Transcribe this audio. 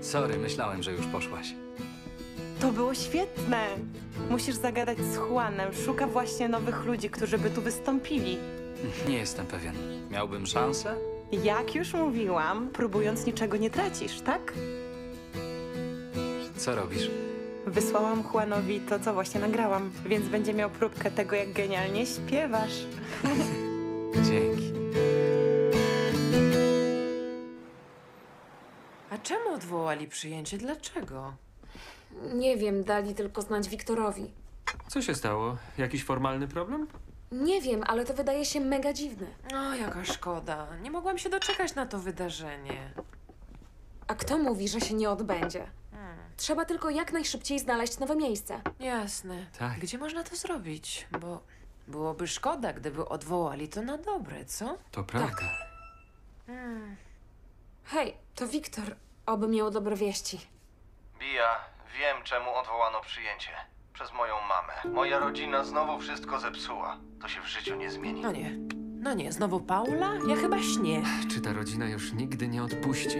Sorry, myślałem, że już poszłaś. To było świetne. Musisz zagadać z Juanem. Szuka właśnie nowych ludzi, którzy by tu wystąpili. Nie jestem pewien. Miałbym szansę? Jak już mówiłam, próbując niczego nie tracisz, tak? Co robisz? Wysłałam Juanowi to, co właśnie nagrałam, więc będzie miał próbkę tego, jak genialnie śpiewasz. Dzięki. A czemu odwołali przyjęcie? Dlaczego? Nie wiem, dali tylko znać Wiktorowi. Co się stało? Jakiś formalny problem? Nie wiem, ale to wydaje się mega dziwne. O, jaka szkoda. Nie mogłam się doczekać na to wydarzenie. A kto mówi, że się nie odbędzie? Trzeba tylko jak najszybciej znaleźć nowe miejsce. Jasne. Tak. Gdzie można to zrobić? Bo byłoby szkoda, gdyby odwołali to na dobre, co? To prawda. Hej, to Wiktor. Oby miał dobre wieści. Bia, wiem czemu odwołano przyjęcie. Przez moją mamę. Moja rodzina znowu wszystko zepsuła. To się w życiu nie zmieni. No nie. No nie, znowu Paula? Ja chyba śnię. Czy ta rodzina już nigdy nie odpuści?